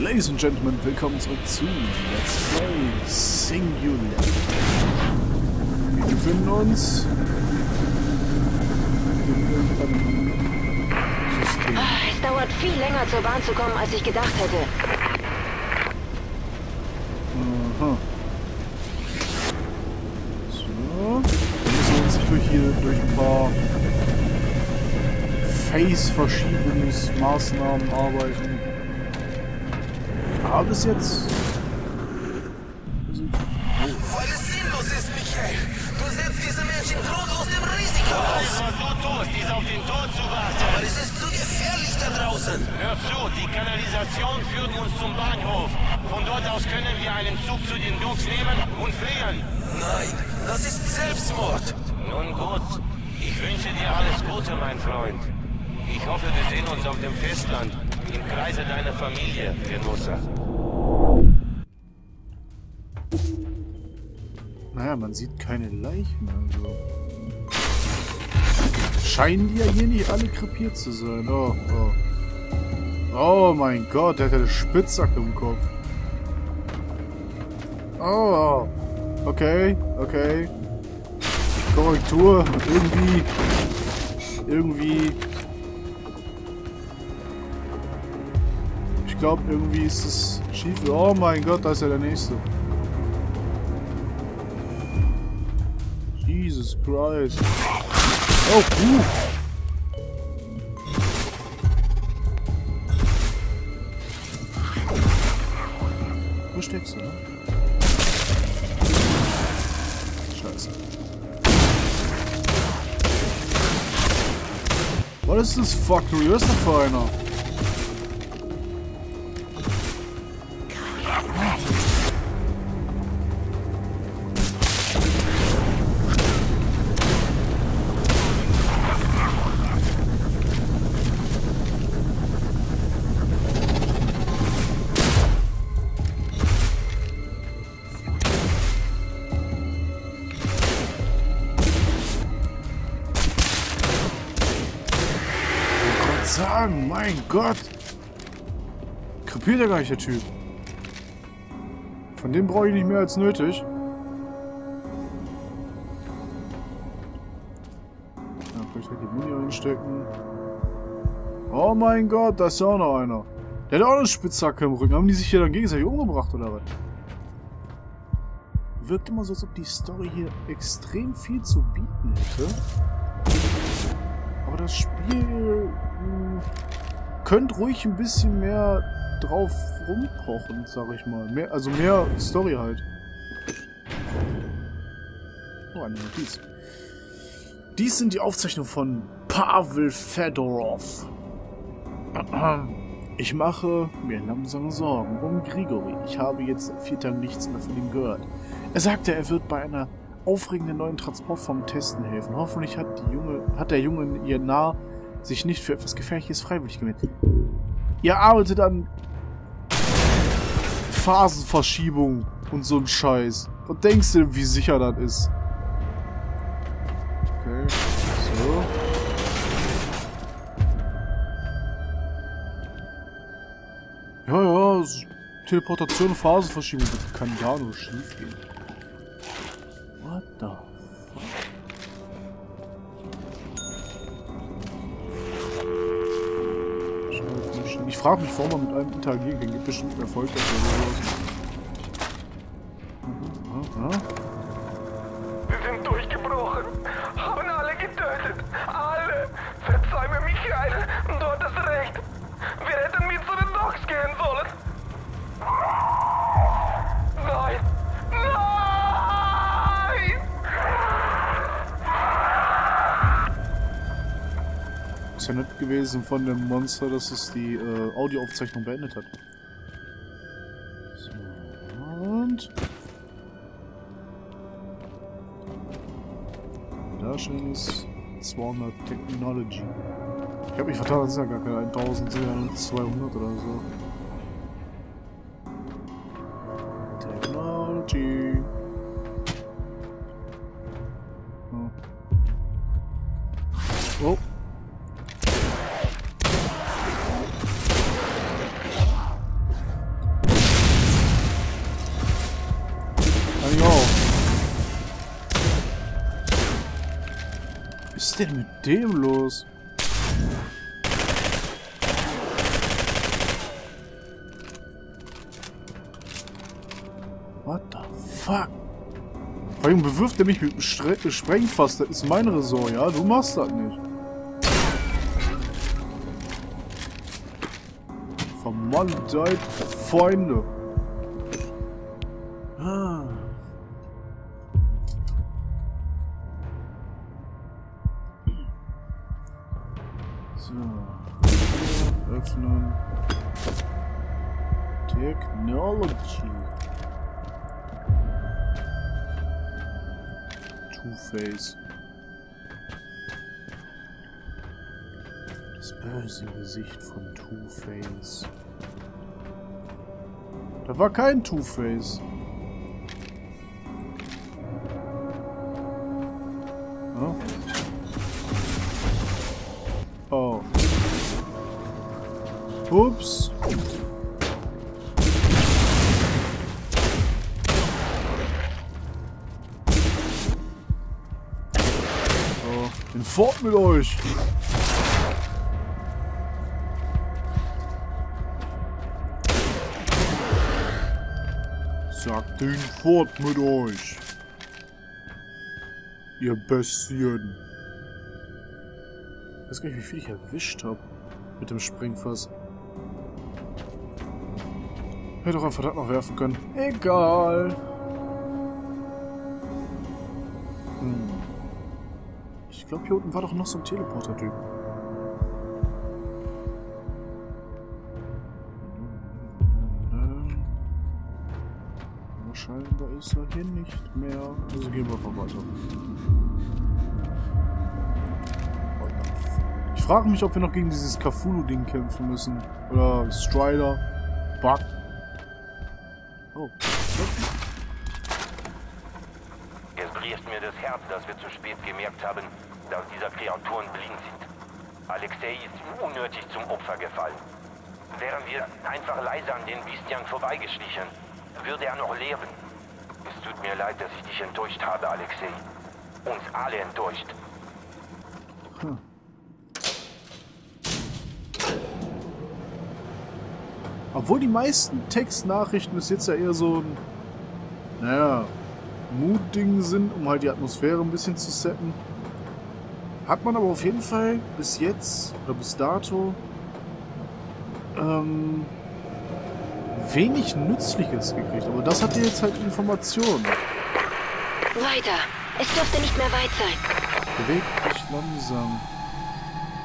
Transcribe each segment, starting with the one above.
Ladies and Gentlemen, willkommen zurück zu Let's Play Singular. Wir befinden uns System. Ah, Es dauert viel länger zur Bahn zu kommen, als ich gedacht hätte. Aha. So. Wir müssen uns durch hier durch ein paar Face-Verschiebungsmaßnahmen arbeiten. Aber bis jetzt. Weil es sinnlos ist, Michael. Du setzt diese Menschen grundlos dem Risiko aus. was du tust, ist auf den Tod zu warten. Aber es ist zu gefährlich da draußen. Hör zu, die Kanalisation führt uns zum Bahnhof. Von dort aus können wir einen Zug zu den Docks nehmen und fliehen. Nein, das ist Selbstmord. Nun gut, ich wünsche dir alles Gute, mein Freund. Ich hoffe, wir sehen uns auf dem Festland, im Kreise deiner Familie, Genosse. Naja, man sieht keine Leichen, also. Scheinen die ja hier nicht alle krepiert zu sein. Oh, oh. Oh mein Gott, der hat eine Spitzhacke im Kopf. Oh. Okay, okay. Korrektur. Irgendwie. Irgendwie. Glaube, irgendwie ist es schief. Oh mein Gott, da ist ja der nächste. Jesus Christ. Oh, uh. Wo steckst du, ne? Scheiße. Was ist das Fuckery? Was ist das für einer? Sagen, mein Gott. Krepiert ja gar nicht der Typ. Von dem brauche ich nicht mehr als nötig. Ja, vielleicht die Muni reinstecken. Oh mein Gott, da ist ja auch noch einer. Der hat auch eine Spitzhacke im Rücken. Haben die sich hier dann gegenseitig umgebracht oder was? Wirkt immer so, als ob die Story hier extrem viel zu bieten hätte. Aber das Spiel mh, könnte ruhig ein bisschen mehr drauf rumpochen, sag ich mal. Mehr, also mehr Story halt. Oh, eine Notiz. Dies sind die Aufzeichnungen von Pavel Fedorov. Ich mache mir langsam Sorgen um Grigori. Ich habe jetzt seit vier Tagen nichts mehr von ihm gehört. Er sagte, er wird bei einer aufregenden neuen Transportform testen helfen. Hoffentlich hat, Junge, hat der Junge ihr nah sich nicht für etwas Gefährliches freiwillig gemeldet. Ihr arbeitet an Phasenverschiebung und so ein Scheiß. Und denkst du, wie sicher das ist? Okay, so. Ja, ja, Teleportation, Phasenverschiebung, das kann ja nur schief gehen. What the frage mich, warum man mit einem interagieren kann. Gibt bestimmt einen Erfolg dafür. Wir sind durchgebrochen. Haben alle getötet. Alle. Verzeih mir, Michael. Du hattest recht. Wir hätten mit zu den Docks gehen ja nett gewesen von dem Monster, dass es die äh, Audioaufzeichnung beendet hat. So, und... Da stehen ist 200 Technology. Ich habe mich vertan, das ist ja gar keine 1000, sind ja nur 200 oder so. Technology. Oh. oh. Denn mit dem los? What the fuck? Allem bewirft er mich mit einem Stre Sprengfass. Das ist mein Ressort, ja? Du machst das nicht. Vermaledeite Freunde. Öffnen. Technology. Two-Face. Das böse Gesicht von Two-Face. Da war kein Two-Face. Oh. Ups. Oh, bin fort mit euch. Sagt den fort mit euch. Ihr Bestien. Ich weiß gar nicht, wie viel ich erwischt habe. Mit dem Sprengfass. Hätte doch einfach das noch werfen können. Egal. Hm. Ich glaube, hier unten war doch noch so ein Teleporter-Typ. Scheinbar ist er hier nicht mehr. Also gehen wir einfach weiter. Ich frage mich, ob wir noch gegen dieses Cthulhu-Ding kämpfen müssen. Oder Strider. Bug. Bricht mir das Herz, dass wir zu spät gemerkt haben, dass diese Kreaturen blind sind. Alexei ist unnötig zum Opfer gefallen. Wären wir einfach leise an den Biestian vorbeigeschlichen, würde er noch leben. Es tut mir leid, dass ich dich enttäuscht habe, Alexei. Uns alle enttäuscht. Hm. Obwohl die meisten Textnachrichten bis jetzt ja eher so ein, naja, Mutding sind, um halt die Atmosphäre ein bisschen zu setten. Hat man aber auf jeden Fall bis jetzt, oder bis dato, ähm, wenig Nützliches gekriegt. Aber das hat dir jetzt halt Informationen. Weiter. Es dürfte nicht mehr weit sein. Bewegt dich langsam.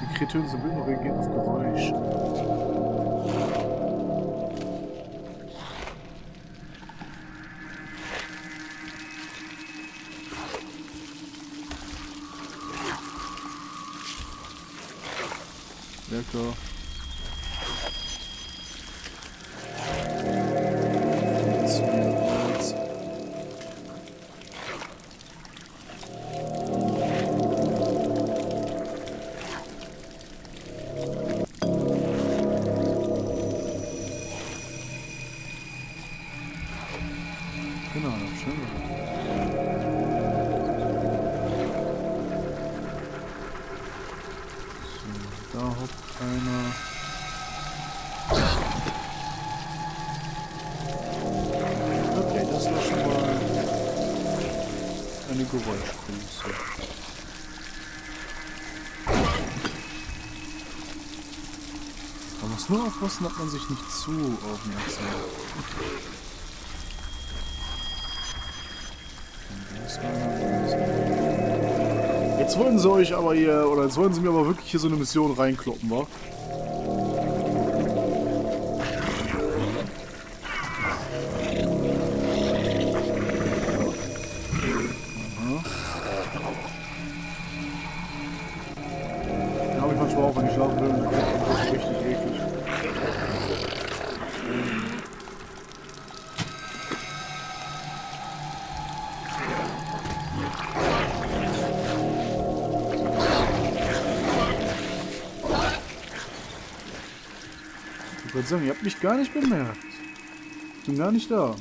Die Kreaturen sind und reagieren auf Geräusch. go. Geräuschkulisse. Man muss nur aufpassen, dass man sich nicht zu aufmerksam Jetzt wollen sie euch aber hier, oder jetzt wollen sie mir aber wirklich hier so eine Mission reinkloppen, wa? würde sagen, ihr habt mich gar nicht bemerkt. Ich bin gar nicht da.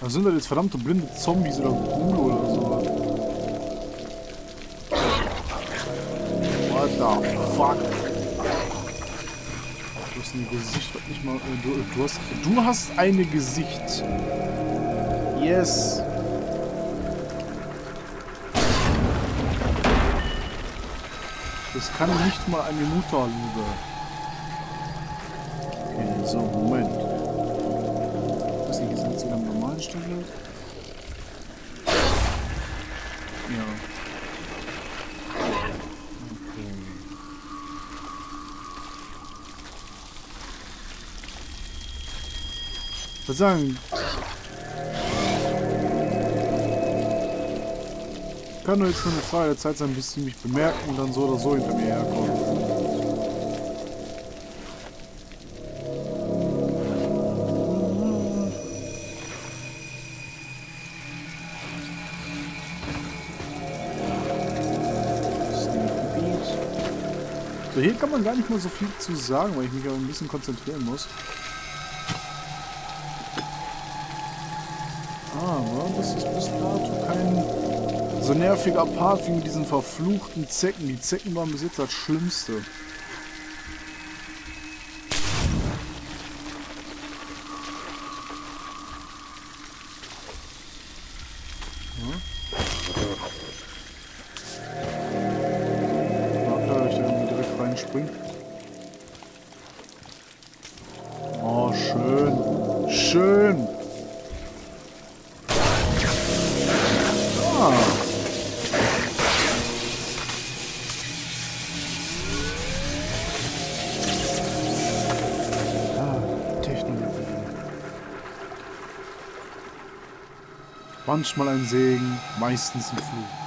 Was sind das jetzt verdammte blinde Zombies oder Ghoul oder sowas? What the fuck? Ein Gesicht, was nicht mal. äh, Du, du, hast, du hast ein Gesicht. Yes. Das kann nicht mal eine Mutterliebe. Okay, so, Moment. Das nicht jetzt sogar normalen Stelle? Ja. Ich würde sagen, kann nur jetzt nur eine Frage der Zeit sein, bis sie mich bemerken und dann so oder so hinter mir herkommen. So, hier kann man gar nicht mal so viel zu sagen, weil ich mich auch ein bisschen konzentrieren muss. Aber das ist bis dato kein so nerviger Part wie mit diesen verfluchten Zecken. Die Zecken waren bis jetzt das Schlimmste. Ja, Manchmal ein Segen, meistens ein Fluch.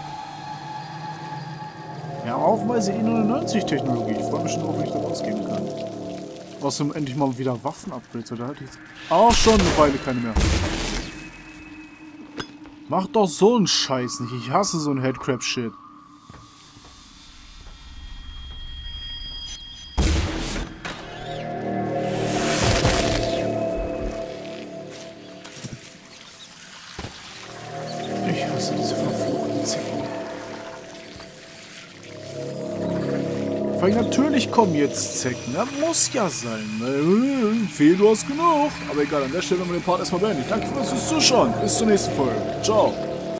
Ja, aufweise E99-Technologie. Ich freue mich schon drauf, wenn ich da rausgehen kann. Außerdem endlich mal wieder Waffen-Upgrades. Oder hatte ich jetzt auch schon eine Weile keine mehr. Mach doch so einen Scheiß nicht. Ich hasse so ein Headcrab-Shit. Allem natürlich kommen jetzt Zecken. Das muss ja sein. Ne? Fehl, du hast genug. Aber egal, an der Stelle haben wir den Part erstmal beendet. Danke fürs Zuschauen. Bis zur nächsten Folge. Ciao.